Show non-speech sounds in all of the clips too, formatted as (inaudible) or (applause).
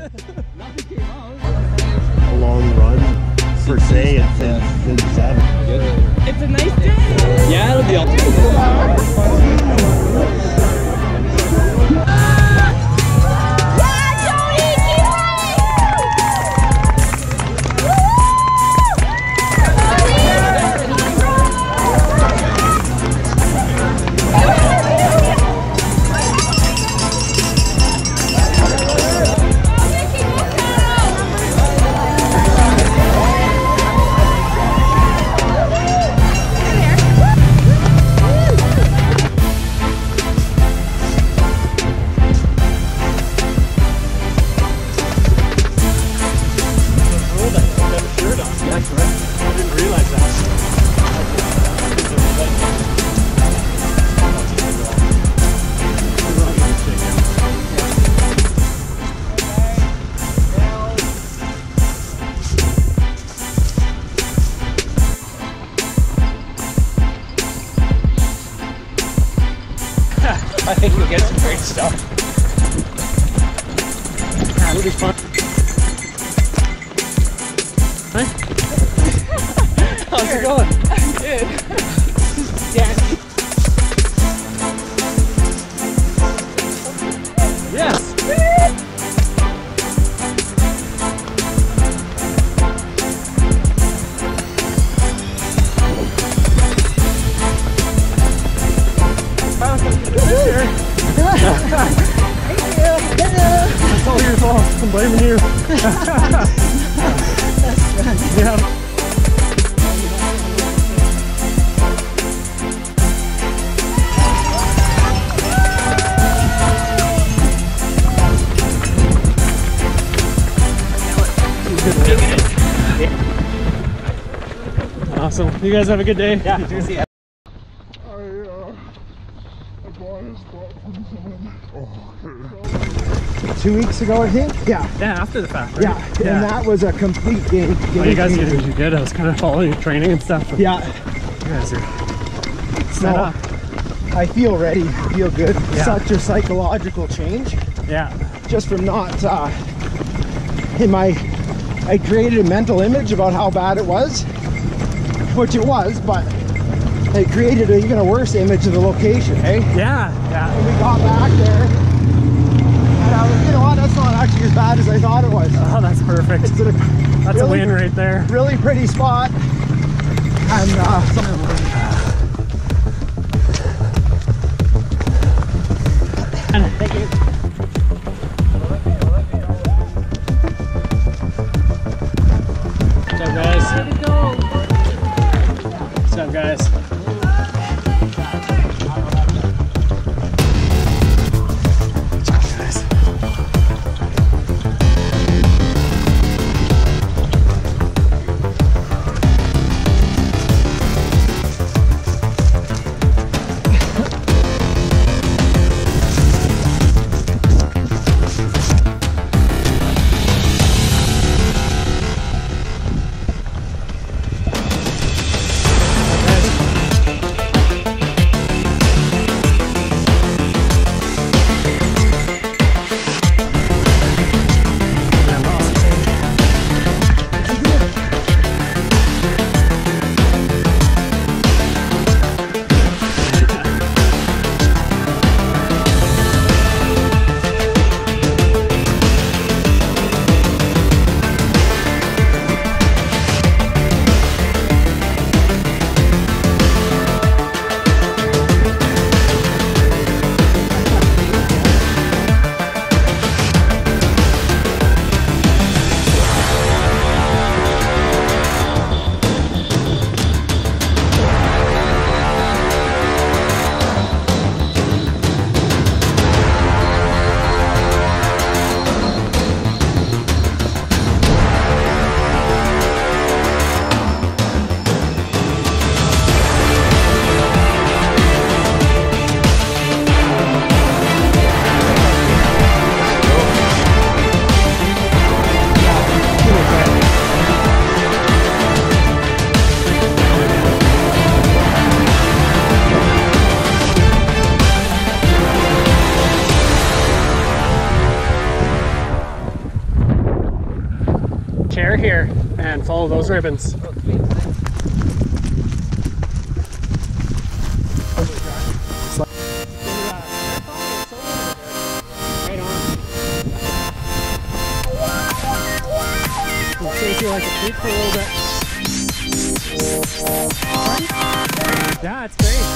a long run per se and then then seven. It's a nice day. Yeah, it'll be all. How's it going? Good. yeah. Yes. Thank you. It's all your fault. I'm blaming you. (laughs) yeah. Awesome. You guys have a good day. Yeah. See ya. Two weeks ago, I think. Yeah, Yeah, after the fact, right? yeah, and that was a complete game. Oh, you guys game did you good. I was kind of following your training and stuff. Yeah, You guys are set No. up. I feel ready. I feel good. Yeah. Such a psychological change Yeah. just from not uh, in my. I created a mental image about how bad it was, which it was, but I created a, even a worse image of the location. Hey, Yeah. Yeah. and we got back there, and I was, you know what? That's not actually as bad as I thought it was. Oh, that's perfect. It's a That's really a win right there. really pretty spot, and uh, Thank you. What's up, guys? What's up, guys? Follow those ribbons. Like a for a little bit. Yeah, it's great.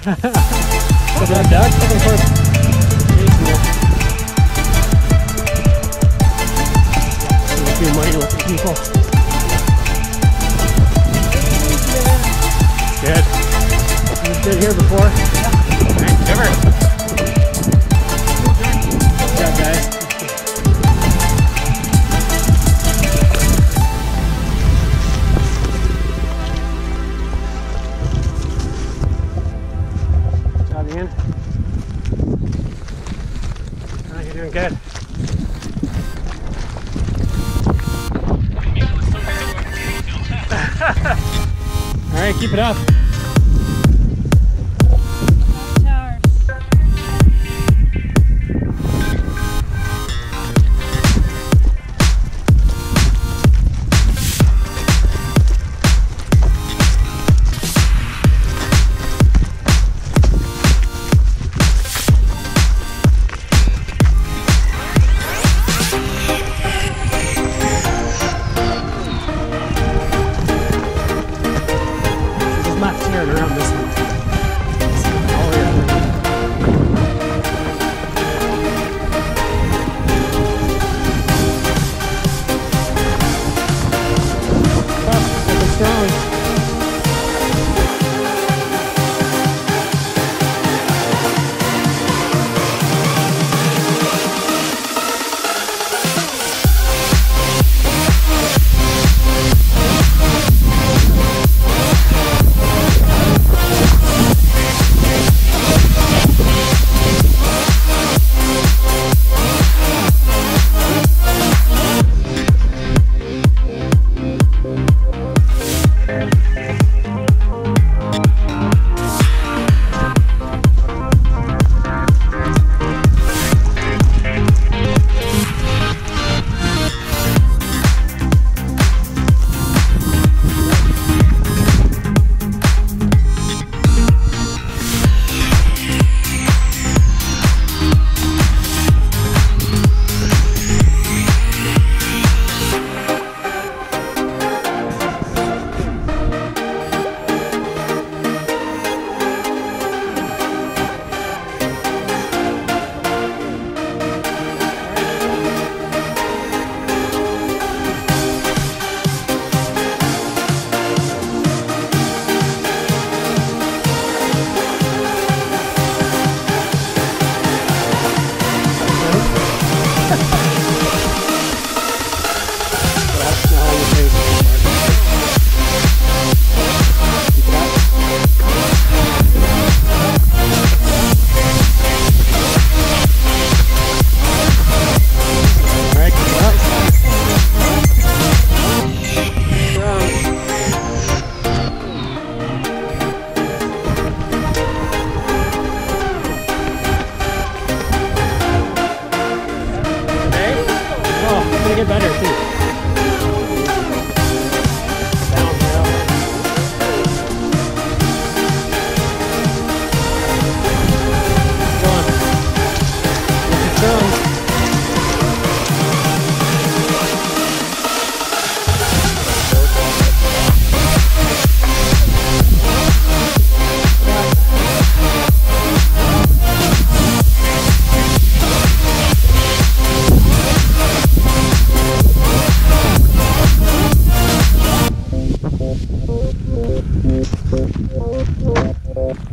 Is that duck? Looking for a money with the people. Good. You've been here before? You're doing good. (laughs) All right, keep it up.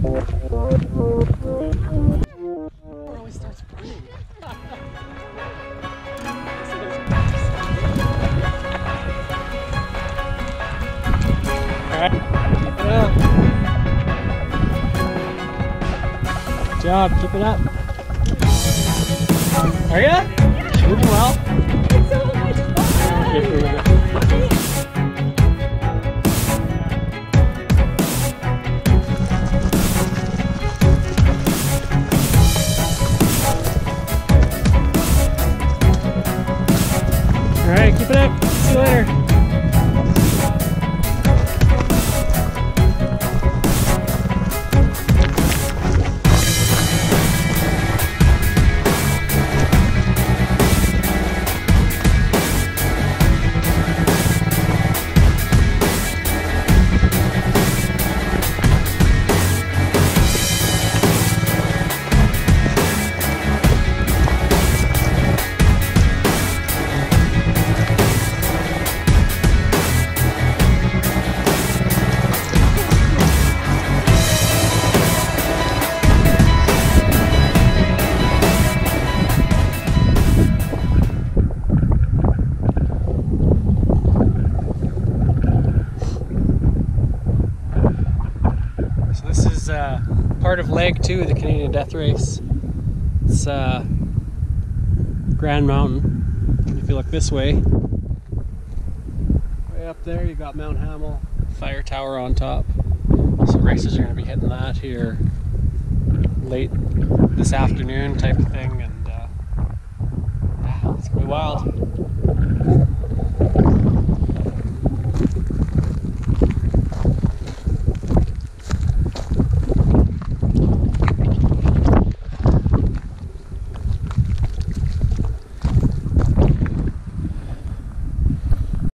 Good job, keep it up. Are ya? Yeah. Moving well. It's so much fun. Leg two of the Canadian Death Race. It's uh, Grande Mountain. If you look this way, way up there, you got Mount Hamell Fire Tower on top. So racers are going to be hitting that here late this afternoon, type of thing, and uh, it's gonna be wild.